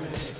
Amen.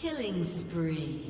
Killing spree.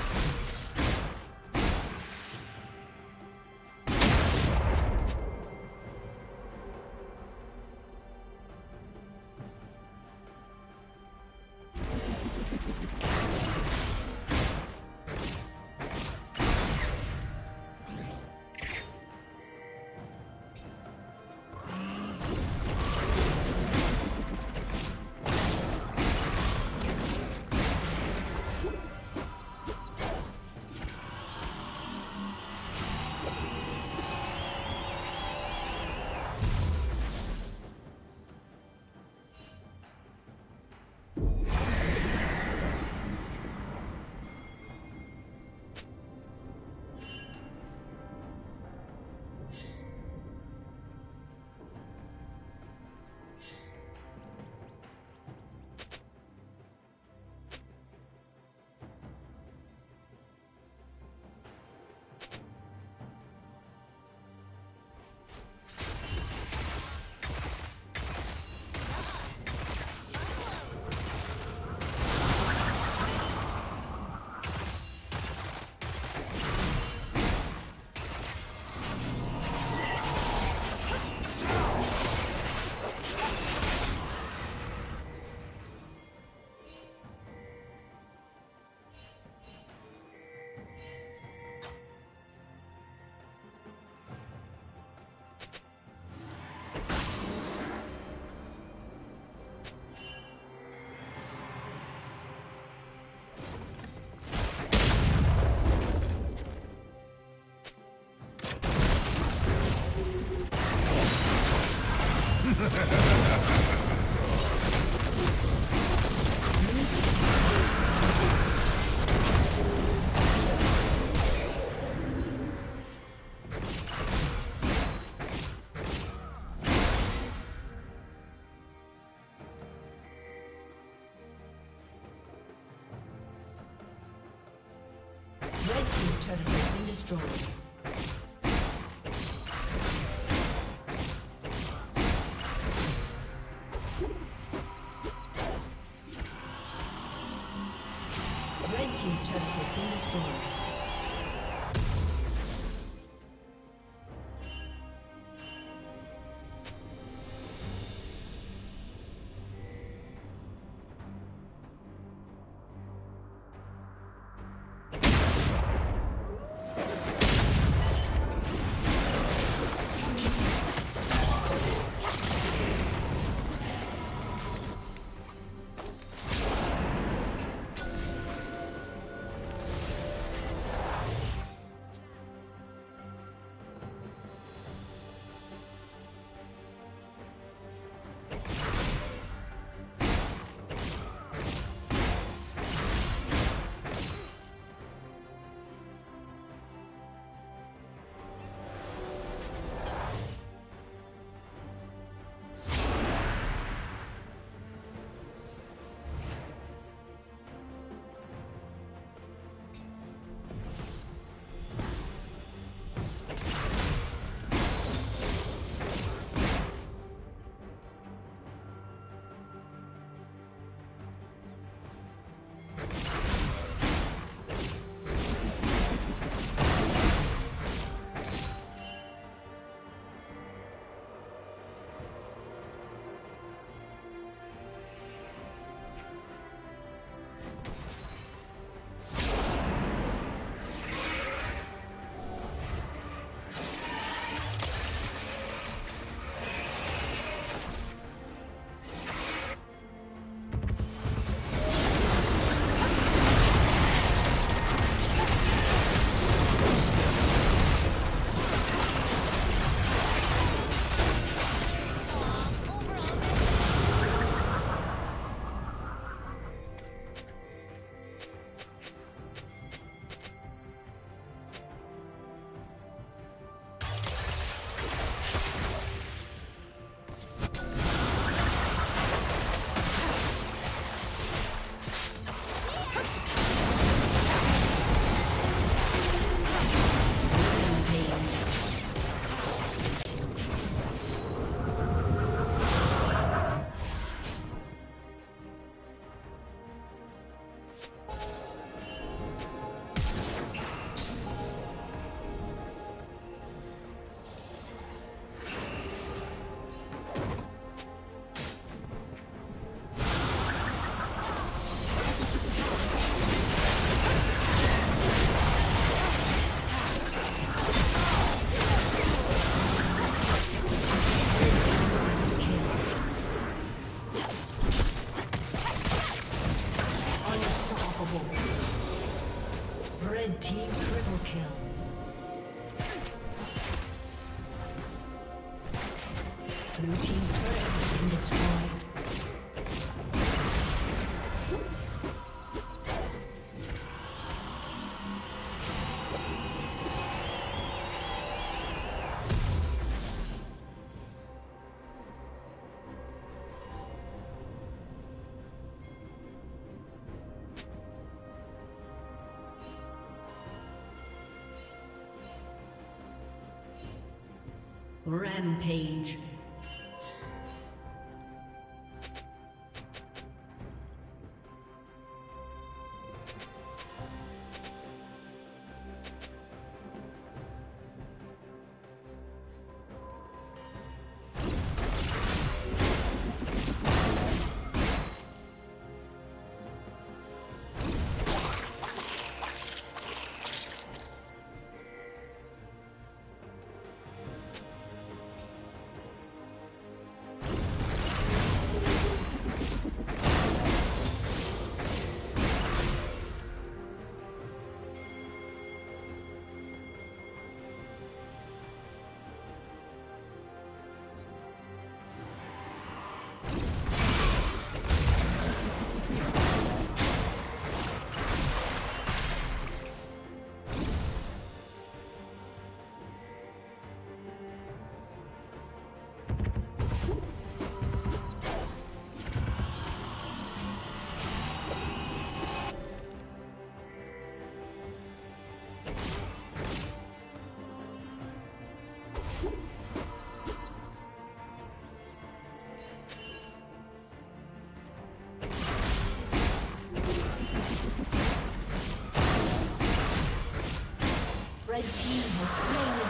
Destroyed. Rampage. Slayer.